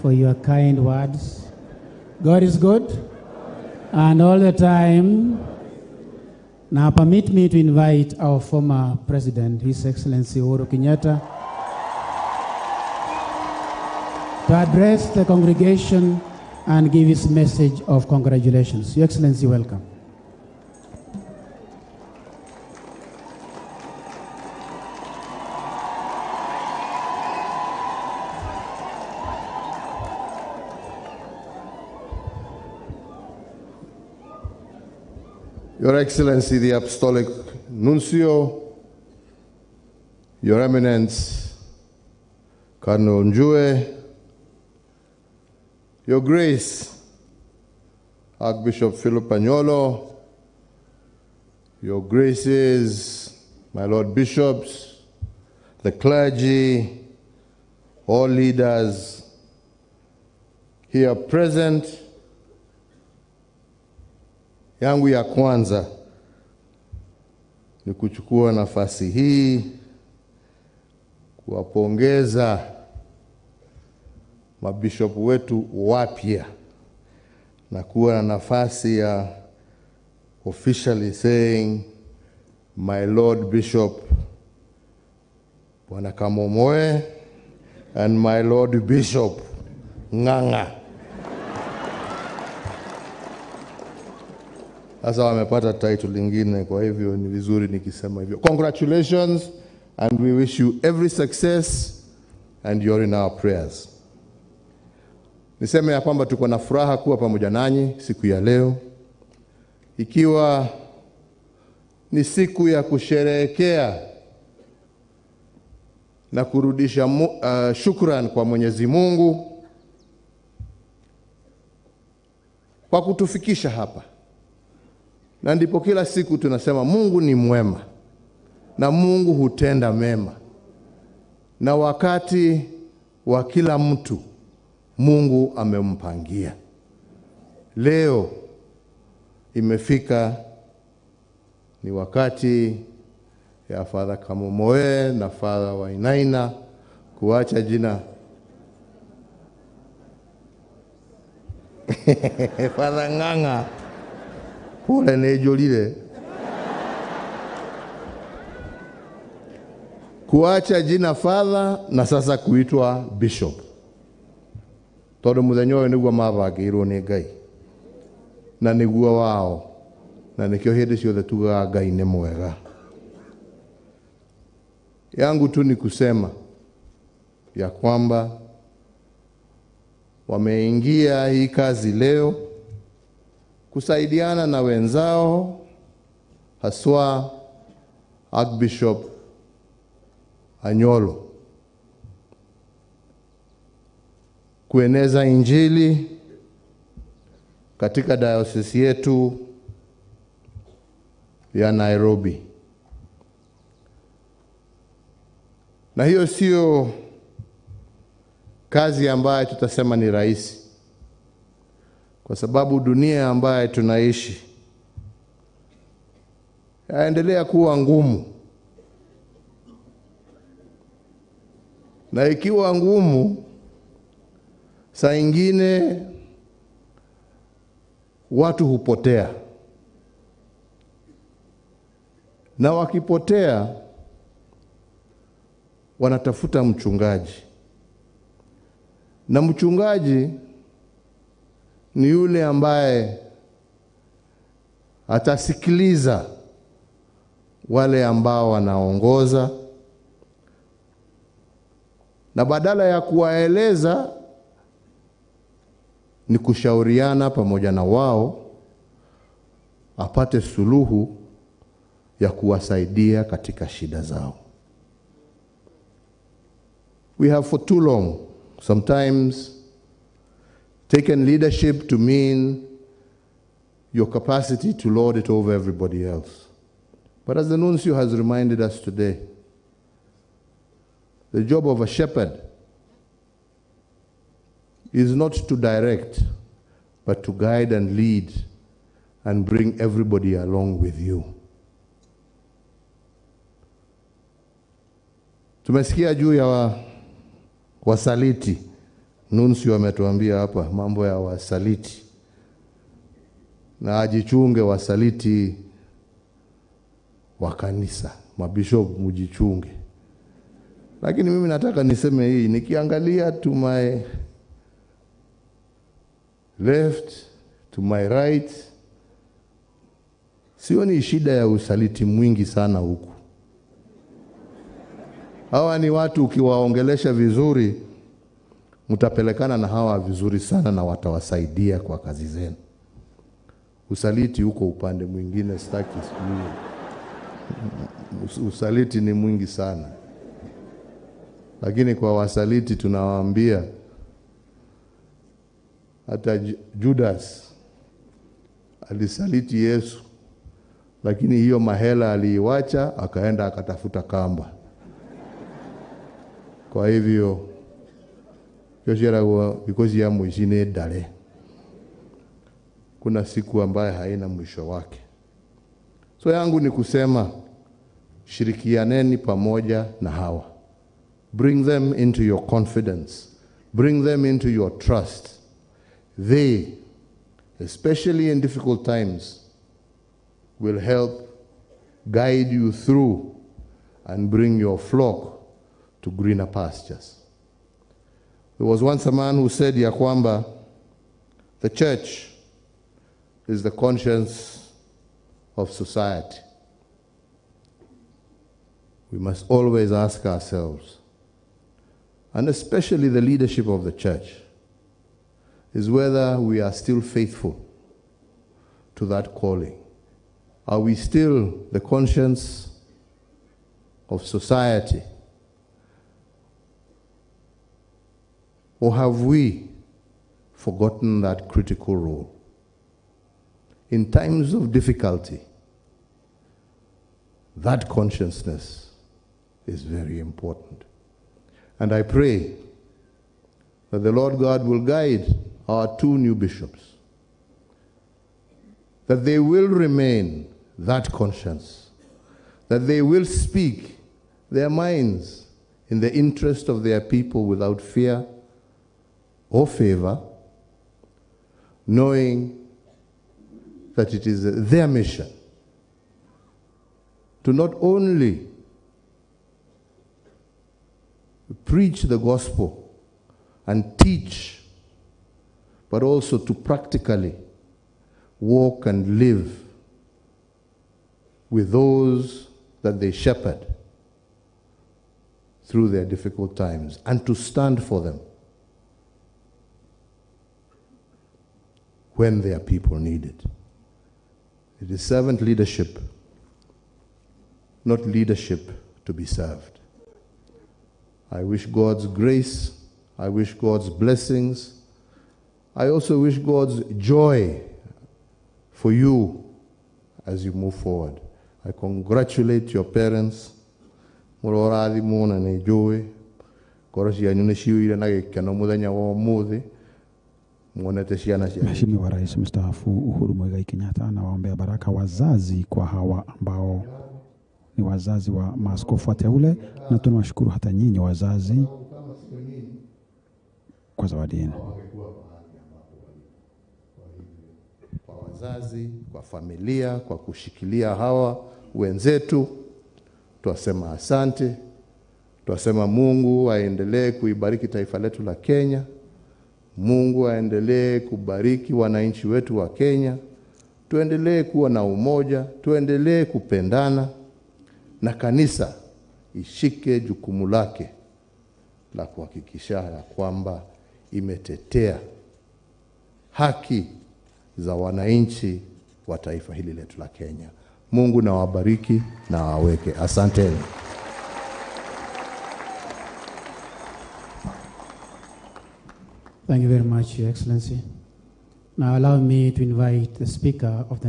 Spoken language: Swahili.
for your kind words. God is good, and all the time. Now, permit me to invite our former president, His Excellency Uhuru Kenyatta, to address the congregation and give his message of congratulations. Your Excellency, welcome. Your Excellency, the Apostolic Nuncio, Your Eminence, Cardinal Njue, Your Grace, Archbishop Philip Agnolo, Your Graces, my Lord Bishops, the clergy, all leaders here present, yangu ya kwanza ni kuchukua nafasi hii kuwapongeza mabishopu wetu wapya na kuwa na nafasi ya officially saying my lord bishop Bwana Kamomoe and my lord bishop Ng'ang'a. Sasa wamepata title lingine, kwa hivyo ni vizuri nikisema hivyo. Congratulations and we wish you every success and you're in our prayers. Niseme ya kwamba tuko na furaha kuwa pamoja nanyi siku ya leo, ikiwa ni siku ya kusherehekea na kurudisha uh, shukran kwa Mwenyezi Mungu kwa kutufikisha hapa na ndipo kila siku tunasema Mungu ni mwema na Mungu hutenda mema, na wakati wa kila mtu Mungu amempangia. Leo imefika ni wakati ya Father Kamomoe na Father Wainaina kuacha jina. Father Ng'ang'a pole nĩnjũrire kuacha jina father na sasa kuitwa bishop. Tondu muthenya uyu niguo mabangĩirwo ni ngai. Na niguo wao. Na nikio hindi ciothe tugaga ngai ni mwega. Yangu tu ni kusema ya kwamba wameingia hii kazi leo kusaidiana na wenzao haswa Archbishop Anyolo kueneza Injili katika dayosisi yetu ya Nairobi. Na hiyo sio kazi ambayo tutasema ni rahisi kwa sababu dunia ambayo tunaishi yaendelea kuwa ngumu, na ikiwa ngumu, saa ingine watu hupotea, na wakipotea wanatafuta mchungaji, na mchungaji ni yule ambaye atasikiliza wale ambao wanaongoza na badala ya kuwaeleza ni kushauriana pamoja na wao apate suluhu ya kuwasaidia katika shida zao. We have for too long sometimes taken leadership to mean your capacity to lord it over everybody else. But as the nuncio has reminded us today, the job of a shepherd is not to direct, but to guide and lead and bring everybody along with you. Tumesikia juu ya wa- wasaliti Nuncio ametuambia hapa mambo ya wasaliti, na ajichunge wasaliti wa kanisa. Mabishop mujichunge. Lakini mimi nataka niseme hii, nikiangalia to my left to my right, sioni shida ya usaliti mwingi sana huku. Hawa ni watu ukiwaongelesha vizuri, mtapelekana na hawa vizuri sana na watawasaidia kwa kazi zenu. Usaliti huko upande mwingine, sitaki sijui. Usaliti ni mwingi sana, lakini kwa wasaliti tunawaambia hata Judas alisaliti Yesu, lakini hiyo mahela aliiwacha, akaenda akatafuta kamba. Kwa hivyo kyosherawa because ya mwishine dale, kuna siku ambayo haina mwisho wake. So yangu ni kusema shirikianeni pamoja na hawa, bring them into your confidence, bring them into your trust. They, especially in difficult times, will help guide you through and bring your flock to greener pastures. There was once a man who said ya kwamba the church is the conscience of society. We must always ask ourselves, and especially the leadership of the church, is whether we are still faithful to that calling. Are we still the conscience of society? Or have we forgotten that critical role? In times of difficulty, that consciousness is very important. And I pray that the Lord God will guide our two new bishops, that they will remain that conscience, that they will speak their minds in the interest of their people without fear or favor, knowing that it is their mission to not only preach the gospel and teach, but also to practically walk and live with those that they shepherd through their difficult times and to stand for them when their people need it. It is servant leadership, not leadership to be served. I wish God's grace, I wish God's blessings, I also wish God's joy for you as you move forward. I congratulate your parents. Wa mwonete ciana Mheshimiwa Rais mstaafu Uhuru Muigai Kenyatta anawaombea baraka wazazi kwa hawa ambao ni wazazi wa maaskofu wateule, na tunawashukuru hata nyinyi wazazi kwa zawadi yenu. kwa wazazi, kwa familia, kwa kushikilia hawa wenzetu. Twasema asante, twasema Mungu aendelee kuibariki taifa letu la Kenya. Mungu aendelee kubariki wananchi wetu wa Kenya. Tuendelee kuwa na umoja, tuendelee kupendana, na kanisa ishike jukumu lake la kuhakikisha ya kwamba imetetea haki za wananchi wa taifa hili letu la Kenya. Mungu na wabariki na waweke. Asanteni. Thank you very much, Your Excellency. Now allow me to invite the Speaker of the